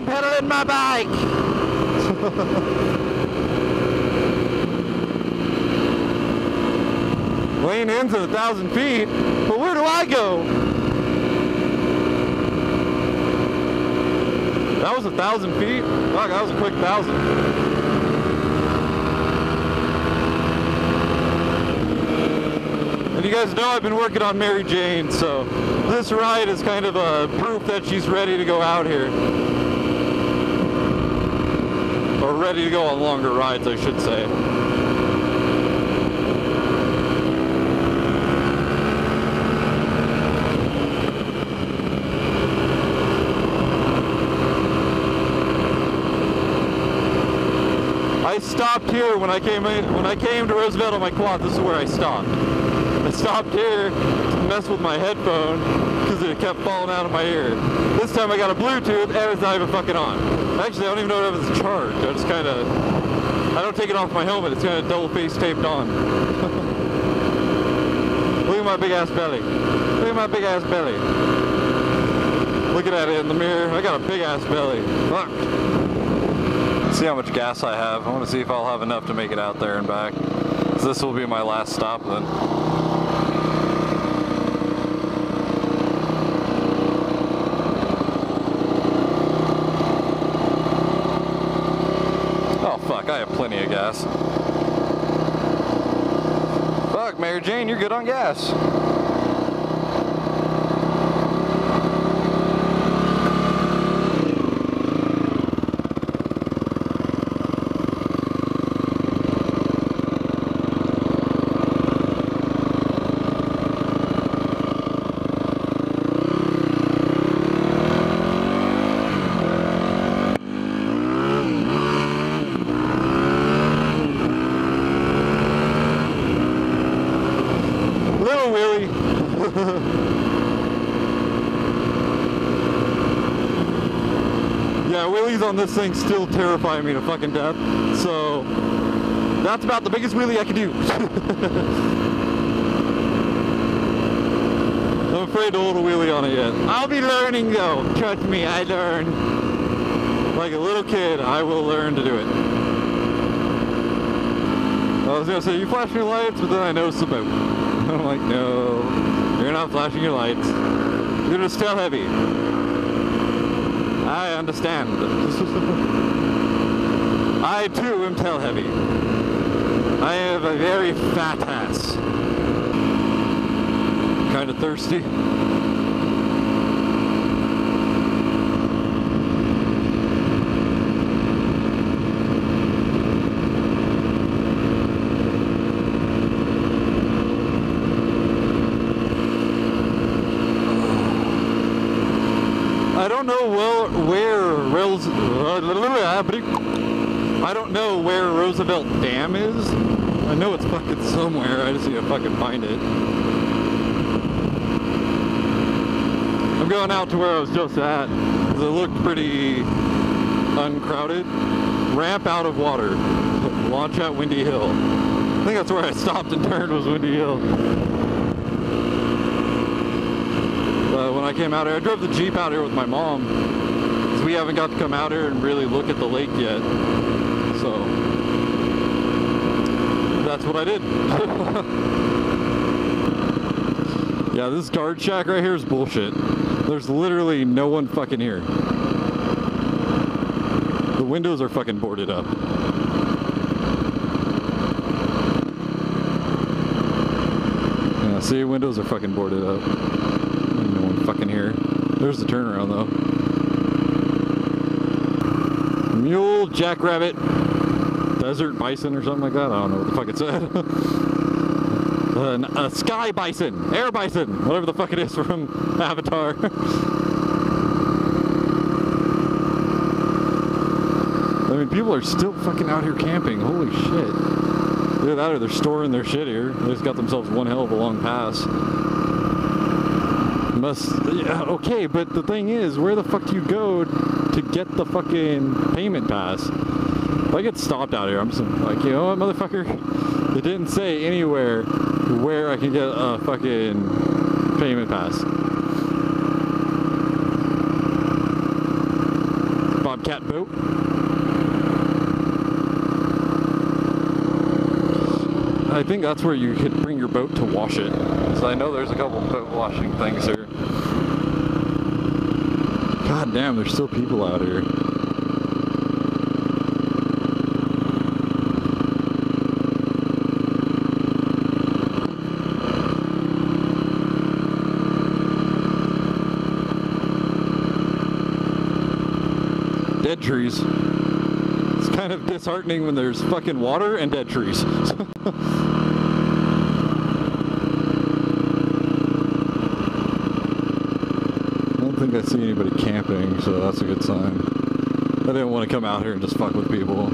I'm pedaling my bike. Lane ends at a thousand feet, but where do I go? That was a thousand feet? Fuck, that was a quick thousand. And you guys know I've been working on Mary Jane, so this ride is kind of a proof that she's ready to go out here. Or ready to go on longer rides, I should say. I stopped here when I came in, when I came to Roosevelt on my quad. This is where I stopped. I stopped here to mess with my headphone because it kept falling out of my ear. This time I got a Bluetooth and it's not even fucking on. Actually, I don't even know what if it's charged. I just kind of, I don't take it off my helmet. It's kind of double face taped on. Look at my big ass belly. Look at my big ass belly. Looking at it in the mirror, I got a big ass belly. Fuck. See how much gas I have. I want to see if I'll have enough to make it out there and back. This will be my last stop then. Oh fuck, I have plenty of gas. Fuck, Mary Jane, you're good on gas. Little Willie. yeah, wheelies on this thing still terrify me to fucking death. So that's about the biggest wheelie I can do. I'm afraid to hold a wheelie on it yet. I'll be learning though. Trust me, I learn. Like a little kid, I will learn to do it. I was gonna say, you flash your lights, but then I noticed the boat. I'm like, no, you're not flashing your lights. You're still heavy. I understand. I too am tail heavy. I have a very fat ass. Kind of thirsty. I don't know well where Rose. I don't know where Roosevelt Dam is. I know it's fucking somewhere. I just need to fucking find it. I'm going out to where I was just at. 'cause It looked pretty uncrowded. Ramp out of water. Launch at Windy Hill. I think that's where I stopped and turned was Windy Hill. uh, when I came out here. I drove the Jeep out here with my mom. we haven't got to come out here and really look at the lake yet. So that's what I did. yeah, this guard shack right here is bullshit. There's literally no one fucking here. The windows are fucking boarded up. Yeah, see, windows are fucking boarded up. No one fucking here. There's the turnaround though. Mule, jackrabbit, desert bison or something like that. I don't know what the fuck it said. An- a sky bison, air bison, whatever the fuck it is from Avatar. I mean, people are still fucking out here camping. Holy shit. Either that or they're storing their shit here. They just got themselves one hell of a long pass. Must yeah, okay, but the thing is, where the fuck do you go to get the fucking payment pass? If I get stopped out here, I'm just like, you know what, motherfucker? It didn't say anywhere where I can get a fucking payment pass. Bobcat boat. I think that's where you could bring your boat to wash it. So I know there's a couple boat washing things here. God damn, there's still people out here. Dead trees. It's kind of disheartening when there's fucking water and dead trees. I don't think I see anybody camping, so that's a good sign. I didn't want to come out here and just fuck with people.